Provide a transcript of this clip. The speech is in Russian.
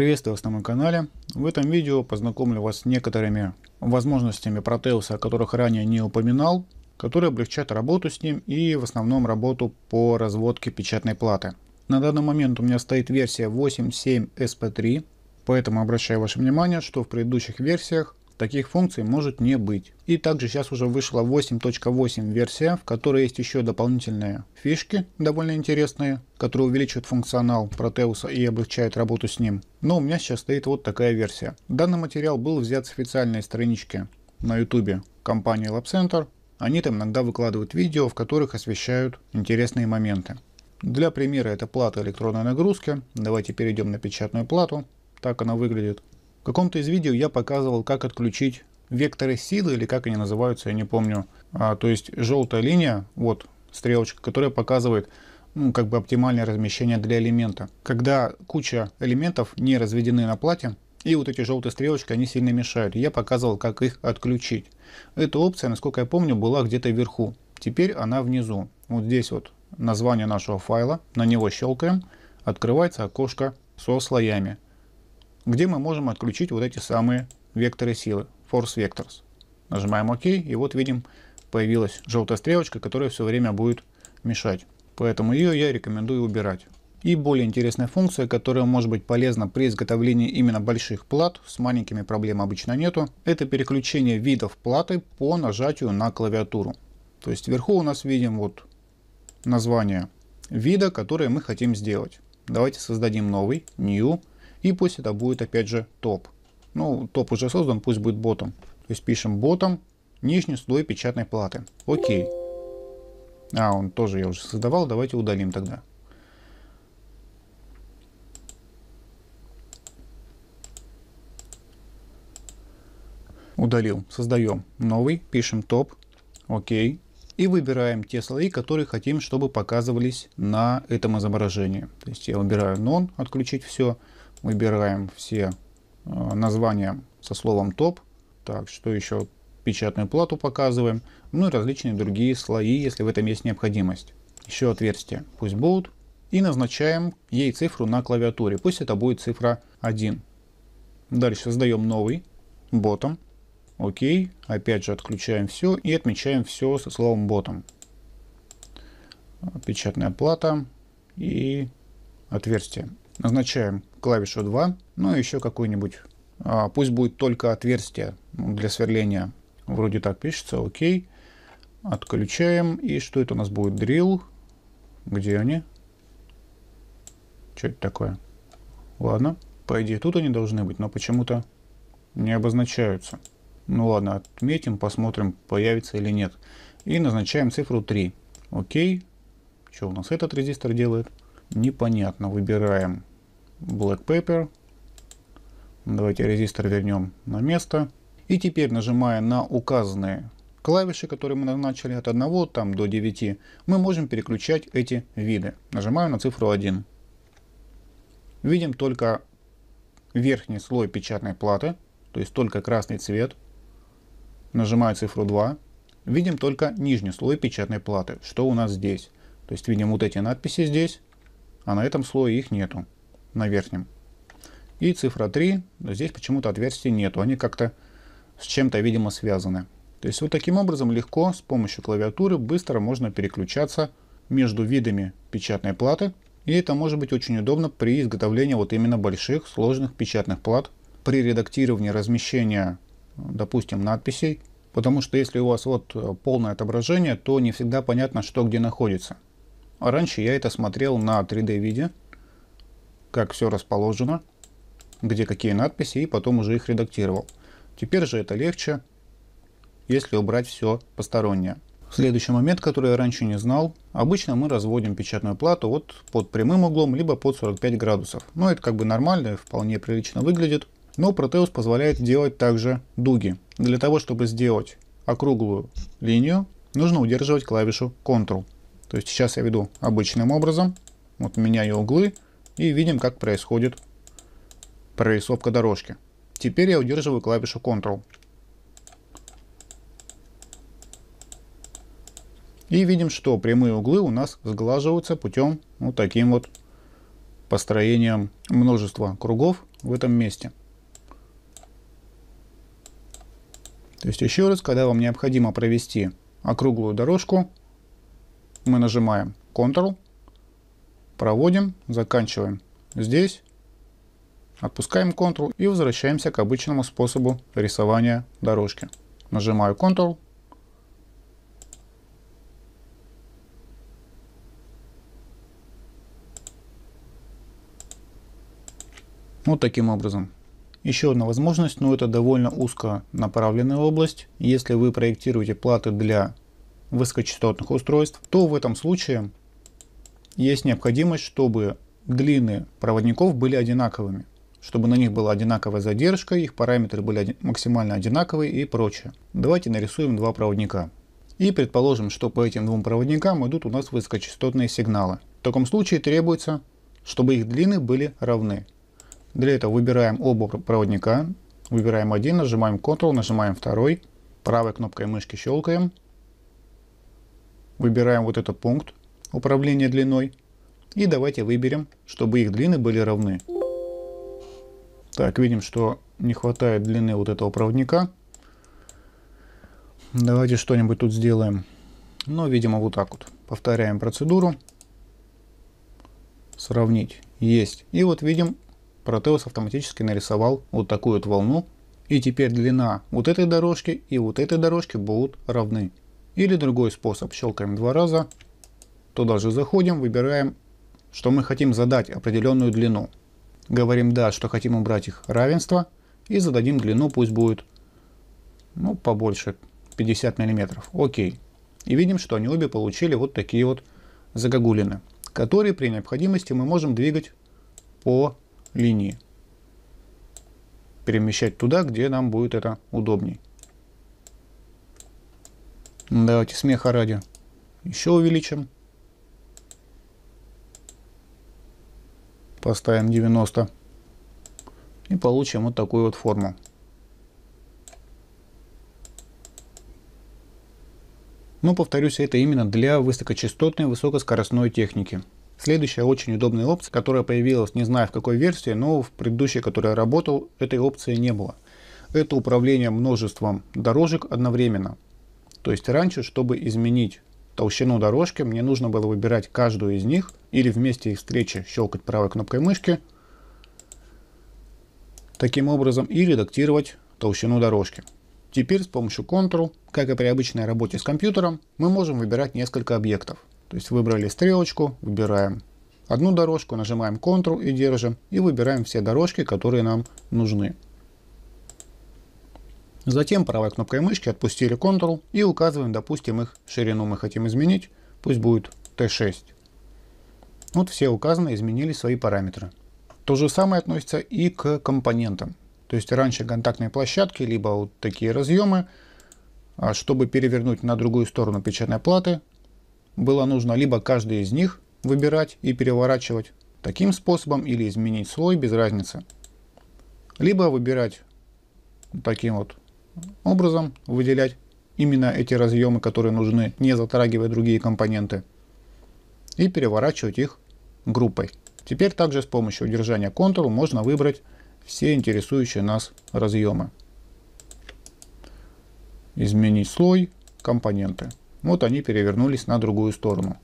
Приветствую вас на моем канале. В этом видео познакомлю вас с некоторыми возможностями Proteus, о которых ранее не упоминал, которые облегчат работу с ним и в основном работу по разводке печатной платы. На данный момент у меня стоит версия 8.7 SP3, поэтому обращаю ваше внимание, что в предыдущих версиях таких функций может не быть. И также сейчас уже вышла 8.8 версия, в которой есть еще дополнительные фишки, довольно интересные, которые увеличивают функционал Протеуса и облегчают работу с ним. Но у меня сейчас стоит вот такая версия. Данный материал был взят с официальной странички на YouTube компании Lab Center. Они там иногда выкладывают видео, в которых освещают интересные моменты. Для примера это плата электронной нагрузки. Давайте перейдем на печатную плату. Так она выглядит. В каком-то из видео я показывал, как отключить векторы силы, или как они называются, я не помню. А, то есть желтая линия, вот стрелочка, которая показывает ну, как бы оптимальное размещение для элемента. Когда куча элементов не разведены на плате, и вот эти желтые стрелочки, они сильно мешают. Я показывал, как их отключить. Эта опция, насколько я помню, была где-то вверху. Теперь она внизу. Вот здесь вот название нашего файла, на него щелкаем, открывается окошко со слоями где мы можем отключить вот эти самые векторы силы, Force Vectors. Нажимаем ОК, и вот видим, появилась желтая стрелочка, которая все время будет мешать. Поэтому ее я рекомендую убирать. И более интересная функция, которая может быть полезна при изготовлении именно больших плат, с маленькими проблем обычно нету, это переключение видов платы по нажатию на клавиатуру. То есть вверху у нас видим вот название вида, которое мы хотим сделать. Давайте создадим новый, new, и пусть это будет опять же топ. Ну, топ уже создан, пусть будет ботом. То есть пишем ботом нижний слой печатной платы. Окей. А, он тоже я уже создавал, давайте удалим тогда. Удалил. Создаем новый, пишем топ. Окей. И выбираем те слои, которые хотим, чтобы показывались на этом изображении. То есть я выбираю non, отключить все выбираем все э, названия со словом топ. Так, что еще? Печатную плату показываем. Ну и различные другие слои, если в этом есть необходимость. Еще отверстие. Пусть будут. И назначаем ей цифру на клавиатуре. Пусть это будет цифра 1. Дальше создаем новый. Ботом. Окей. Опять же отключаем все и отмечаем все со словом ботом. Печатная плата и отверстие. Назначаем клавишу 2, ну и еще какую-нибудь. А, пусть будет только отверстие для сверления. Вроде так пишется, окей. Отключаем. И что это у нас будет? Drill. Где они? Что это такое? Ладно. По идее тут они должны быть, но почему-то не обозначаются. Ну ладно, отметим, посмотрим, появится или нет. И назначаем цифру 3. Окей. Что у нас этот резистор делает? Непонятно. Выбираем Black Paper. Давайте резистор вернем на место. И теперь, нажимая на указанные клавиши, которые мы назначили от 1 там, до 9, мы можем переключать эти виды. Нажимаю на цифру 1. Видим только верхний слой печатной платы, то есть только красный цвет. Нажимаю цифру 2. Видим только нижний слой печатной платы, что у нас здесь. То есть видим вот эти надписи здесь, а на этом слое их нету на верхнем. И цифра 3, здесь почему-то отверстий нету, они как-то с чем-то, видимо, связаны. То есть вот таким образом легко с помощью клавиатуры быстро можно переключаться между видами печатной платы. И это может быть очень удобно при изготовлении вот именно больших сложных печатных плат, при редактировании размещения, допустим, надписей. Потому что если у вас вот полное отображение, то не всегда понятно, что где находится. А раньше я это смотрел на 3D виде, как все расположено, где какие надписи, и потом уже их редактировал. Теперь же это легче, если убрать все постороннее. Следующий момент, который я раньше не знал. Обычно мы разводим печатную плату вот под прямым углом, либо под 45 градусов. Но это как бы нормально, вполне прилично выглядит. Но Proteus позволяет делать также дуги. Для того, чтобы сделать округлую линию, нужно удерживать клавишу Ctrl. То есть сейчас я веду обычным образом. Вот меняю углы, и видим, как происходит прорисовка дорожки. Теперь я удерживаю клавишу Ctrl. И видим, что прямые углы у нас сглаживаются путем вот таким вот построением множества кругов в этом месте. То есть еще раз, когда вам необходимо провести округлую дорожку, мы нажимаем Ctrl, проводим, заканчиваем здесь, отпускаем Ctrl и возвращаемся к обычному способу рисования дорожки. Нажимаю Ctrl, Вот таким образом. Еще одна возможность, но это довольно узко направленная область. Если вы проектируете платы для высокочастотных устройств, то в этом случае есть необходимость, чтобы длины проводников были одинаковыми, чтобы на них была одинаковая задержка, их параметры были максимально одинаковые и прочее. Давайте нарисуем два проводника. И предположим, что по этим двум проводникам идут у нас высокочастотные сигналы. В таком случае требуется, чтобы их длины были равны. Для этого выбираем оба проводника, выбираем один, нажимаем Ctrl, нажимаем второй, правой кнопкой мышки щелкаем, выбираем вот этот пункт управления длиной и давайте выберем, чтобы их длины были равны. Так, видим, что не хватает длины вот этого проводника. Давайте что-нибудь тут сделаем. Ну, видимо, вот так вот. Повторяем процедуру. Сравнить. Есть. И вот видим, Proteus автоматически нарисовал вот такую вот волну. И теперь длина вот этой дорожки и вот этой дорожки будут равны. Или другой способ. Щелкаем два раза. Туда же заходим, выбираем, что мы хотим задать определенную длину. Говорим да, что хотим убрать их равенство. И зададим длину, пусть будет ну, побольше, 50 миллиметров. Окей. И видим, что они обе получили вот такие вот загогулины, которые при необходимости мы можем двигать по линии. Перемещать туда, где нам будет это удобней. Давайте смеха ради еще увеличим. Поставим 90. И получим вот такую вот форму. Но повторюсь, это именно для высокочастотной высокоскоростной техники. Следующая очень удобная опция, которая появилась, не знаю в какой версии, но в предыдущей, которой я работал, этой опции не было. Это управление множеством дорожек одновременно. То есть раньше, чтобы изменить толщину дорожки, мне нужно было выбирать каждую из них или вместе их встречи щелкать правой кнопкой мышки, таким образом и редактировать толщину дорожки. Теперь с помощью Ctrl, как и при обычной работе с компьютером, мы можем выбирать несколько объектов. То есть выбрали стрелочку, выбираем одну дорожку, нажимаем Ctrl и держим, и выбираем все дорожки, которые нам нужны. Затем правой кнопкой мышки отпустили Ctrl и указываем, допустим, их ширину мы хотим изменить, пусть будет T6. Вот все указаны, изменили свои параметры. То же самое относится и к компонентам. То есть раньше контактные площадки, либо вот такие разъемы, а чтобы перевернуть на другую сторону печатной платы, было нужно либо каждый из них выбирать и переворачивать таким способом или изменить слой без разницы. Либо выбирать таким вот образом, выделять именно эти разъемы, которые нужны, не затрагивая другие компоненты, и переворачивать их группой. Теперь также с помощью удержания Ctrl можно выбрать все интересующие нас разъемы. Изменить слой, компоненты. Вот они перевернулись на другую сторону.